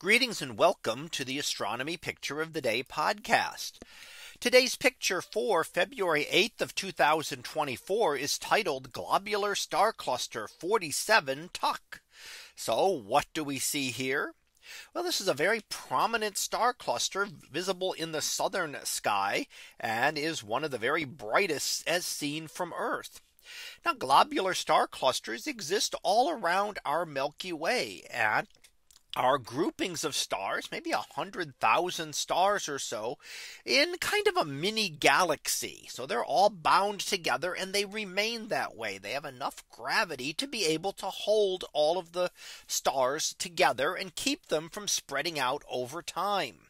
Greetings and welcome to the Astronomy Picture of the Day podcast. Today's picture for February 8th of 2024 is titled Globular Star Cluster 47 Tuc. So what do we see here? Well, this is a very prominent star cluster visible in the southern sky and is one of the very brightest as seen from Earth. Now globular star clusters exist all around our Milky Way and are groupings of stars, maybe a hundred thousand stars or so in kind of a mini galaxy. So they're all bound together and they remain that way. They have enough gravity to be able to hold all of the stars together and keep them from spreading out over time.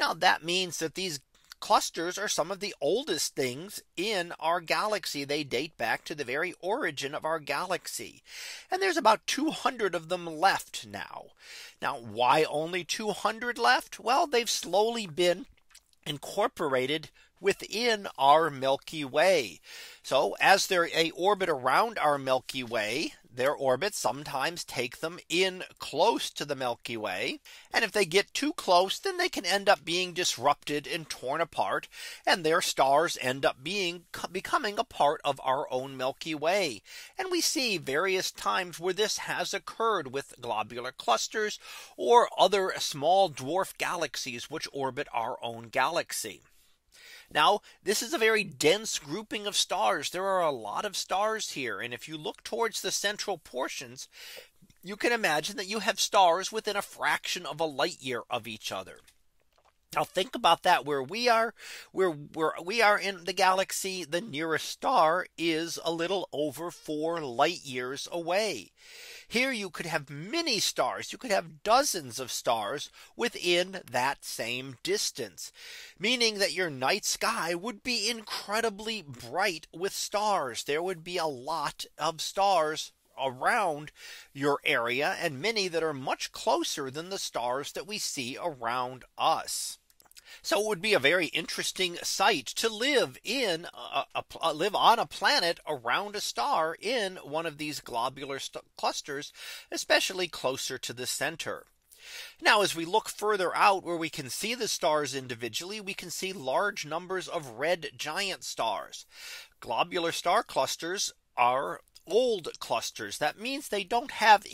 Now that means that these clusters are some of the oldest things in our galaxy. They date back to the very origin of our galaxy. And there's about 200 of them left now. Now, why only 200 left? Well, they've slowly been incorporated within our Milky Way. So as they're a orbit around our Milky Way, their orbits sometimes take them in close to the Milky Way. And if they get too close, then they can end up being disrupted and torn apart. And their stars end up being becoming a part of our own Milky Way. And we see various times where this has occurred with globular clusters or other small dwarf galaxies which orbit our own galaxy. Now this is a very dense grouping of stars. There are a lot of stars here. And if you look towards the central portions, you can imagine that you have stars within a fraction of a light year of each other. Now think about that where we are where where we are in the galaxy the nearest star is a little over four light years away. Here you could have many stars you could have dozens of stars within that same distance meaning that your night sky would be incredibly bright with stars there would be a lot of stars around your area and many that are much closer than the stars that we see around us. So it would be a very interesting sight to live in uh, uh, a, a, a uh, live on a planet around a star in one of these globular clusters, especially closer to the center. Now as we look further out where we can see the stars individually, we can see large numbers of red giant stars. Globular star clusters are old clusters. That means they don't have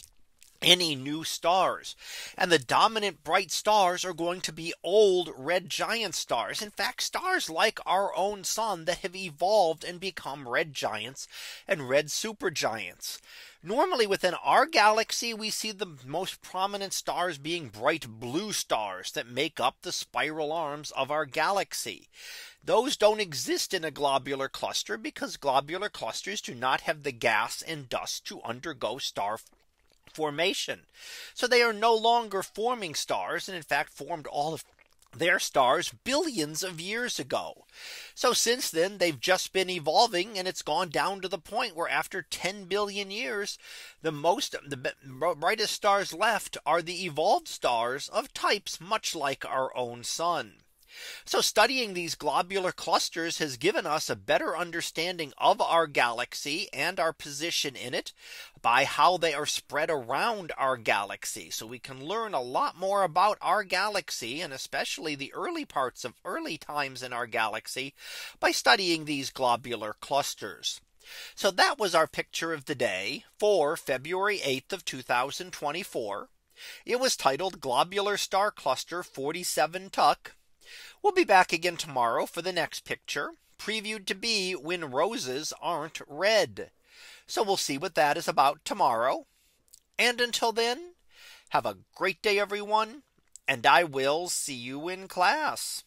any new stars. And the dominant bright stars are going to be old red giant stars. In fact, stars like our own sun that have evolved and become red giants and red supergiants. Normally within our galaxy, we see the most prominent stars being bright blue stars that make up the spiral arms of our galaxy. Those don't exist in a globular cluster because globular clusters do not have the gas and dust to undergo star formation. So they are no longer forming stars and in fact formed all of their stars billions of years ago. So since then they've just been evolving and it's gone down to the point where after 10 billion years the most the brightest stars left are the evolved stars of types much like our own sun. So studying these globular clusters has given us a better understanding of our galaxy and our position in it by how they are spread around our galaxy. So we can learn a lot more about our galaxy and especially the early parts of early times in our galaxy by studying these globular clusters. So that was our picture of the day for February 8th of 2024. It was titled Globular Star Cluster 47 Tuc. We'll be back again tomorrow for the next picture previewed to be when roses aren't red. So we'll see what that is about tomorrow. And until then, have a great day, everyone. And I will see you in class.